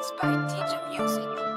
By DJ Music.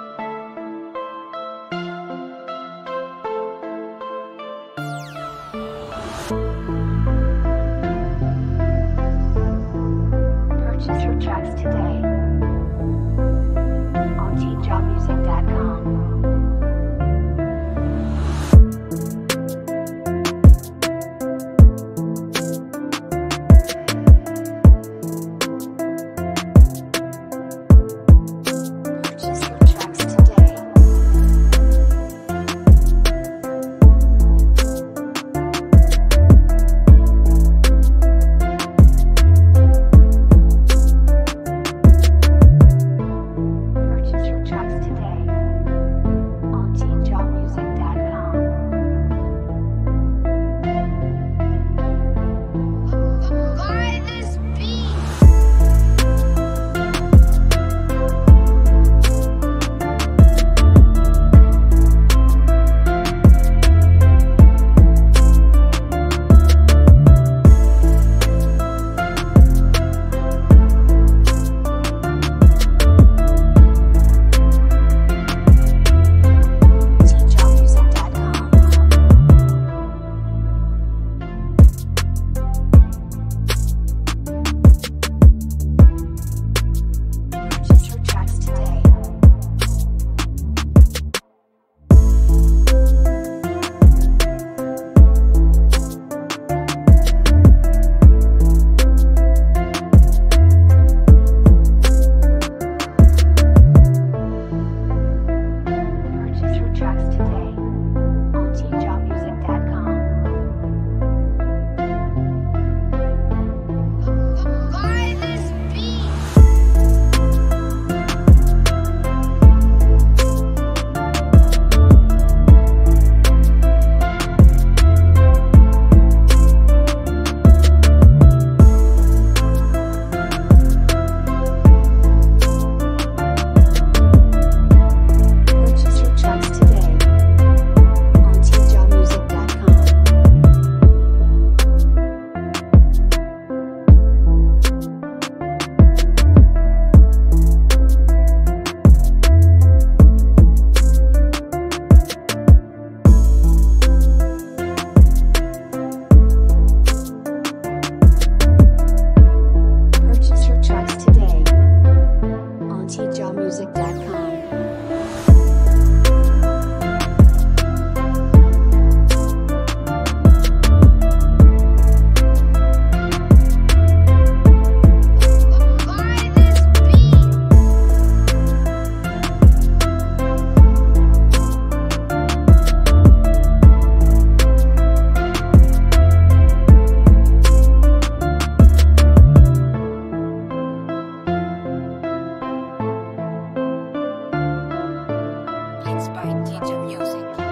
TalentedJawmusic.com Kingdom Music.